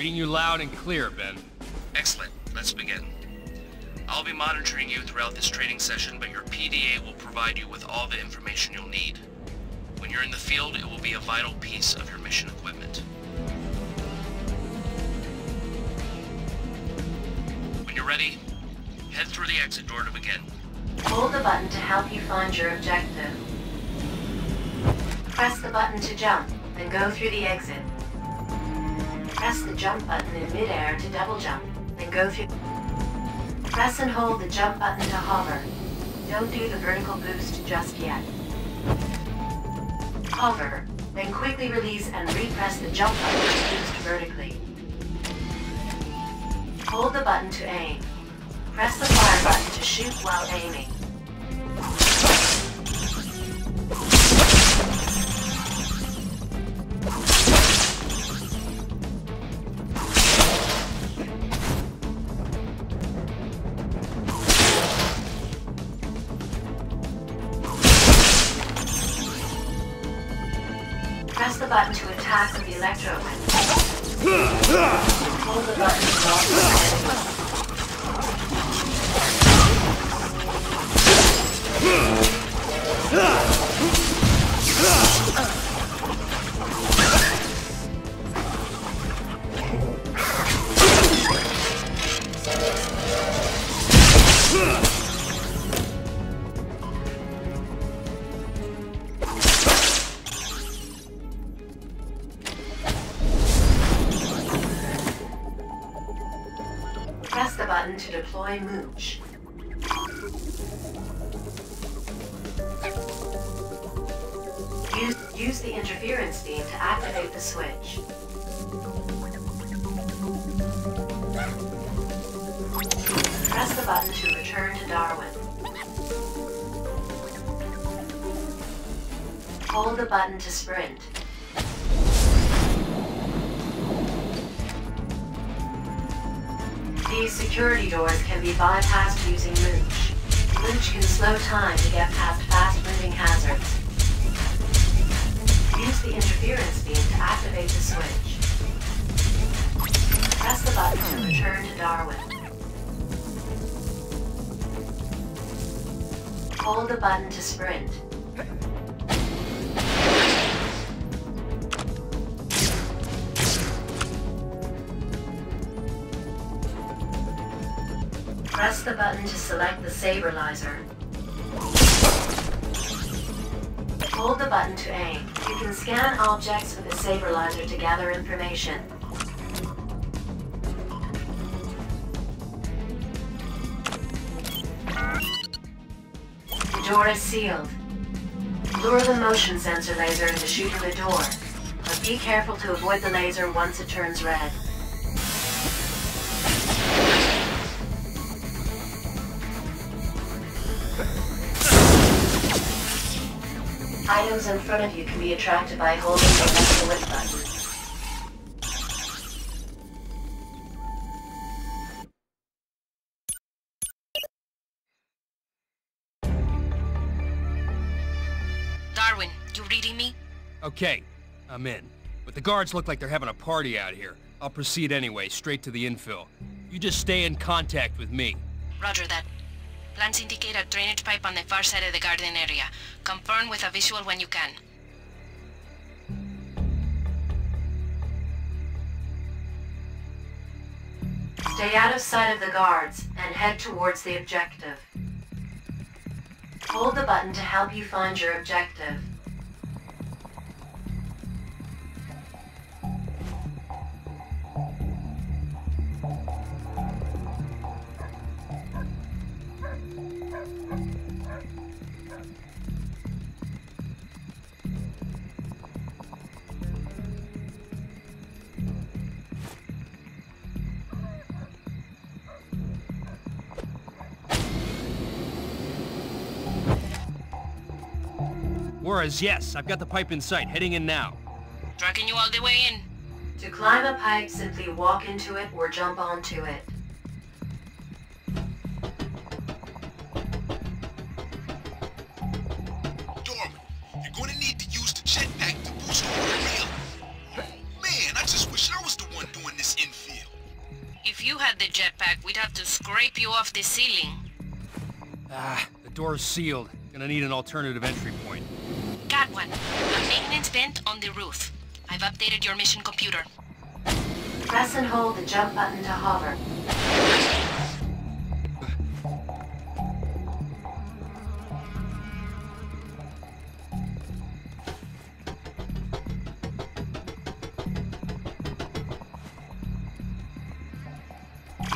read me? Reading you loud and clear, Ben. Excellent. Let's begin. I'll be monitoring you throughout this training session, but your PDA will provide you with all the information you'll need. When you're in the field, it will be a vital piece of your mission equipment. When you're ready, head through the exit door to begin. Hold the button to help you find your objective. Press the button to jump, then go through the exit. Press the jump button in midair to double jump, then go through... Press and hold the jump button to hover. Don't do the vertical boost just yet. Hover, then quickly release and repress the jump button to boost vertically. Hold the button to aim. Press the fire button to shoot while aiming. Button to attack the electro. Deploy Mooch. Use, use the interference beam to activate the switch. Press the button to return to Darwin. Hold the button to sprint. These security doors can be bypassed using Mooch. Mooch can slow time to get past fast-moving hazards. Use the interference beam to activate the switch. Press the button to return to Darwin. Hold the button to sprint. Press the button to select the Saberlizer. Hold the button to aim. You can scan objects with the Saberlizer to gather information. The door is sealed. Lure the motion sensor laser into shooting the door, but be careful to avoid the laser once it turns red. Items in front of you can be attracted by holding the left lift button. Darwin, you reading me? Okay, I'm in. But the guards look like they're having a party out here. I'll proceed anyway, straight to the infill. You just stay in contact with me. Roger that. Plans indicate a drainage pipe on the far side of the garden area. Confirm with a visual when you can. Stay out of sight of the guards and head towards the objective. Hold the button to help you find your objective. Whereas, yes, I've got the pipe in sight, heading in now. Tracking you all the way in. To climb a pipe, simply walk into it or jump onto it. jetpack to boost. Man, I just wish I was the one doing this infield. If you had the jetpack, we'd have to scrape you off the ceiling. Ah, the door's sealed. Gonna need an alternative entry point. Got one. A maintenance vent on the roof. I've updated your mission computer. Press and hold the jump button to hover.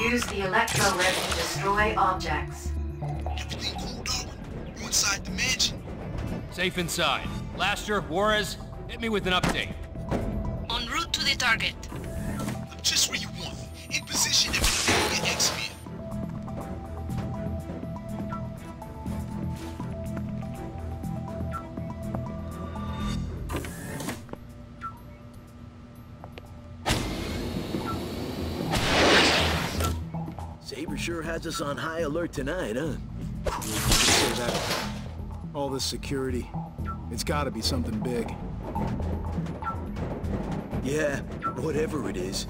Use the electro lift to destroy objects. Everything cool, Darwin? You inside the mansion? Safe inside. Blaster, Juarez, hit me with an update. En route to the target. I'm just has us on high alert tonight, huh? All this security. It's gotta be something big. Yeah, whatever it is.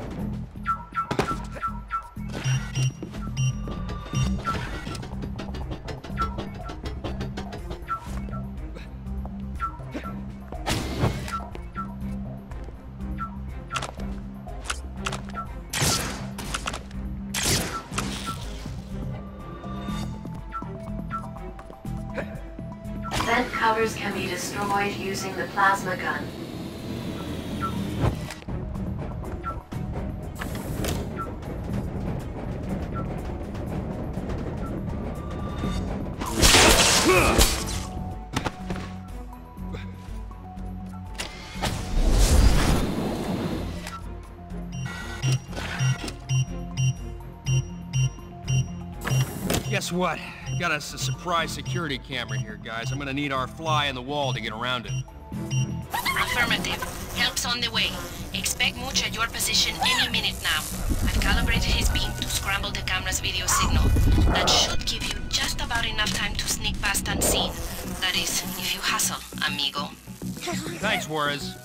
Using the plasma gun. Guess what? Got us a surprise security camera here, guys. I'm gonna need our fly in the wall to get around it. Affirmative. Help's on the way. Expect Mooch at your position any minute now. I've calibrated his beam to scramble the camera's video signal. That should give you just about enough time to sneak past unseen. That is, if you hustle, amigo. Thanks, Juarez.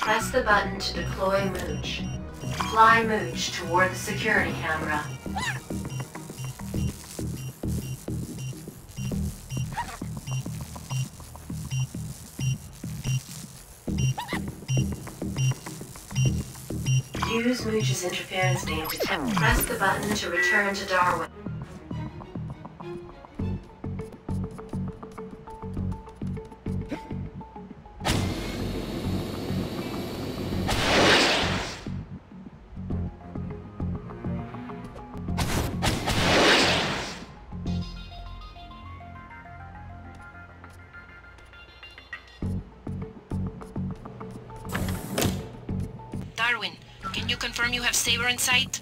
Press the button to deploy Mooch. Fly Mooch toward the security camera. Use Mooch's interference beam to. Press the button to return to Darwin. Can you confirm you have Saber in sight?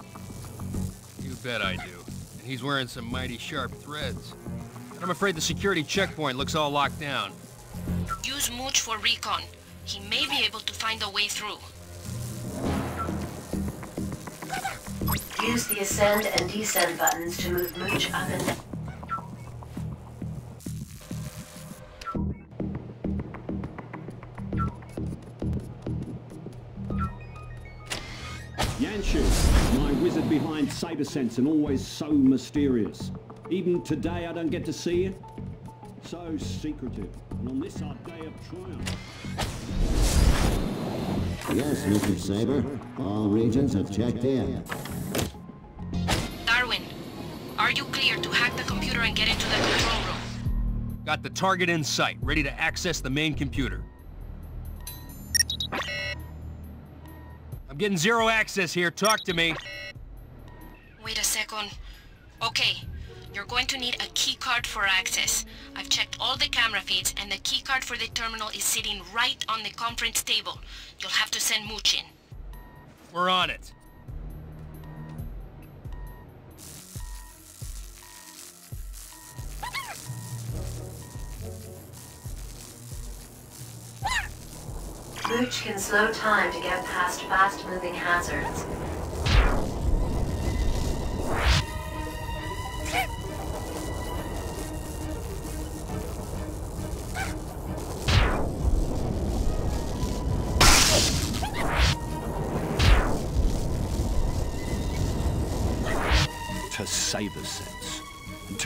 You bet I do. And he's wearing some mighty sharp threads. I'm afraid the security checkpoint looks all locked down. Use Mooch for recon. He may be able to find a way through. Use the ascend and descend buttons to move Mooch up and down. Behind Sense and always so mysterious. Even today I don't get to see it. So secretive. And on this our day of triumph. Yes, Mr. Saber. All regions have checked in. Darwin, are you clear to hack the computer and get into the control room? Got the target in sight, ready to access the main computer. I'm getting zero access here. Talk to me. Wait a second. Okay, you're going to need a key card for access. I've checked all the camera feeds and the key card for the terminal is sitting right on the conference table. You'll have to send Mooch in. We're on it. Mooch can slow time to get past fast-moving hazards.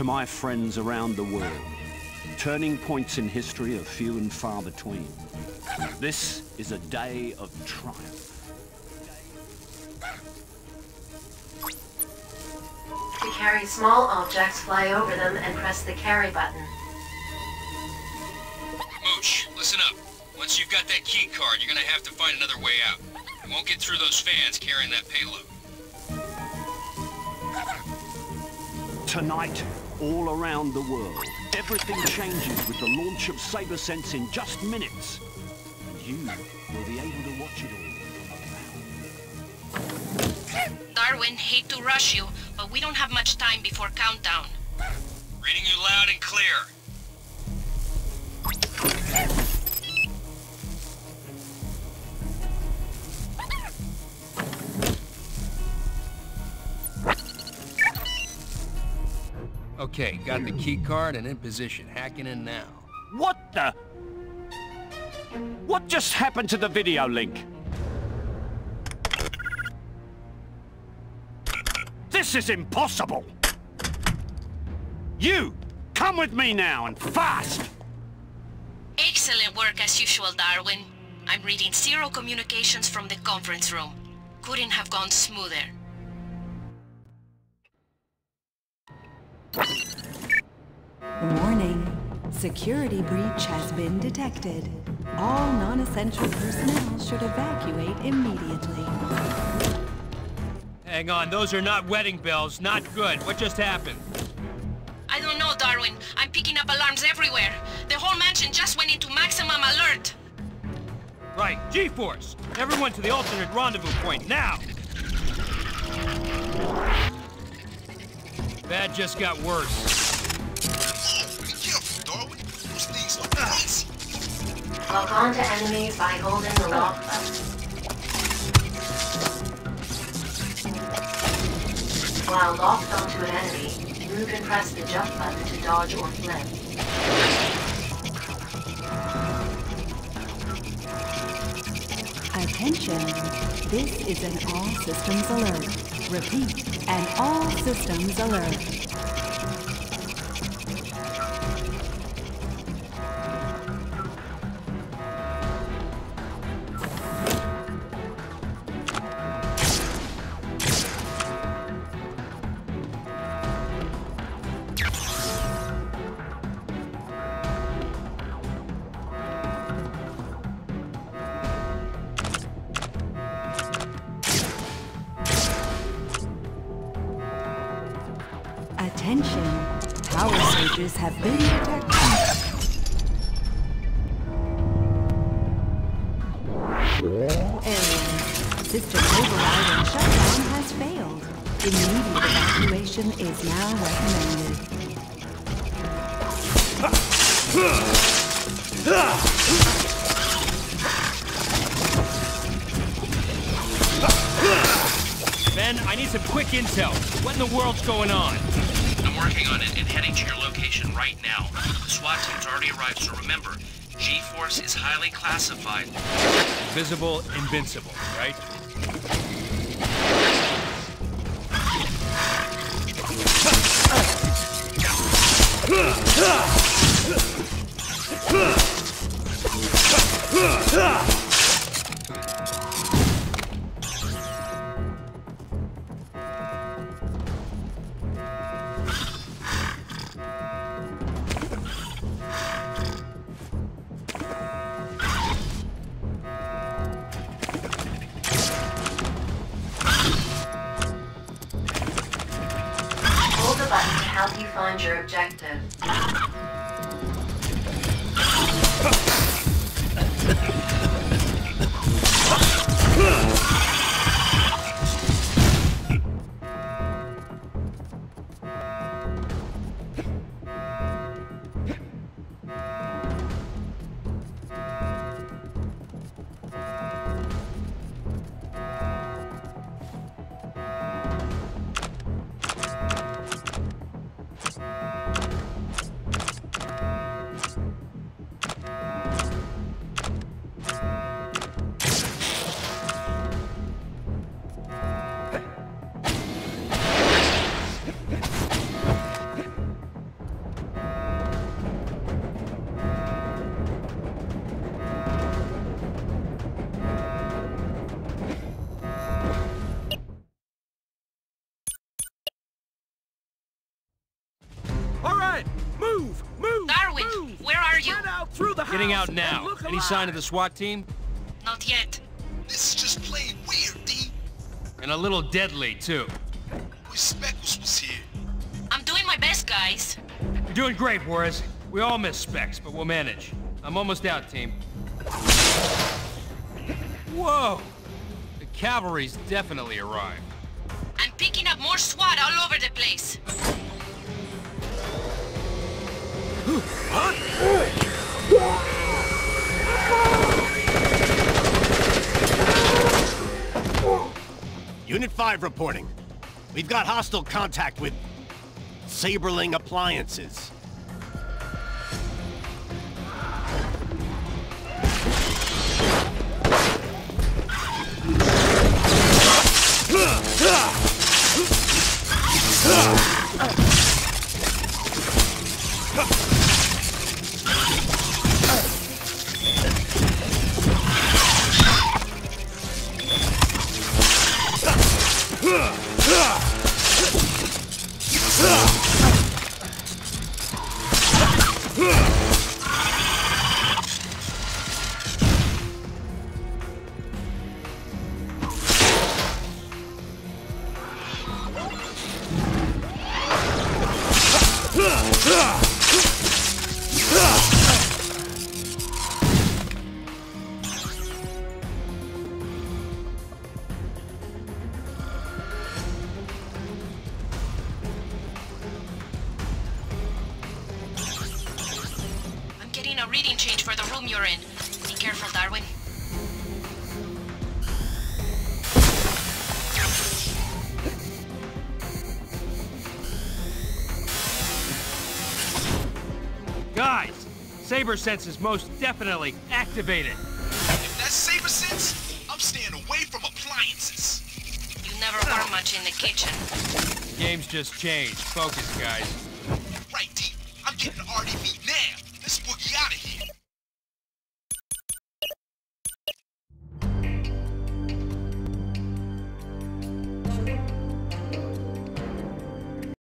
My friends around the world. Turning points in history are few and far between. This is a day of triumph. To carry small objects, fly over them and press the carry button. Mooch, listen up. Once you've got that key card, you're gonna have to find another way out. You won't get through those fans carrying that payload. Tonight, all around the world, everything changes with the launch of SaberSense in just minutes. And you will be able to watch it all. Darwin, hate to rush you, but we don't have much time before countdown. Reading you loud and clear. Okay, got the key card and in position. Hacking in now. What the? What just happened to the video link? This is impossible! You! Come with me now, and fast! Excellent work as usual, Darwin. I'm reading zero communications from the conference room. Couldn't have gone smoother. Security breach has been detected. All non-essential personnel should evacuate immediately. Hang on, those are not wedding bells. Not good. What just happened? I don't know, Darwin. I'm picking up alarms everywhere. The whole mansion just went into maximum alert. Right, G-Force! Everyone to the alternate rendezvous point, now! Bad just got worse. Lock on to enemies by holding the lock button. While locked onto an enemy, move and press the jump button to dodge or flip. Attention. This is an all systems alert. Repeat, an all systems alert. Evacuation is now recommended. Ben, I need some quick intel. What in the world's going on? I'm working on it and heading to your location right now. The SWAT team's already arrived, so remember, G-Force is highly classified. Visible, invincible, right? Hold help you find your objective. Getting out now. look Any sign of the. SWAT team? Not yet. This is just plain weird, D. And a little deadly, too. Wish Speckles was here. I'm doing my best, guys. You're doing great, Juarez. We all miss specs, but we'll manage. I'm almost out, team. Whoa! The cavalry's definitely arrived. I'm picking up more SWAT all over the place. Unit 5 reporting. We've got hostile contact with Saberling Appliances. Saber Sense is most definitely activated. If that's saber sense, I'm staying away from appliances. You never were much in the kitchen. Game's just changed. Focus, guys.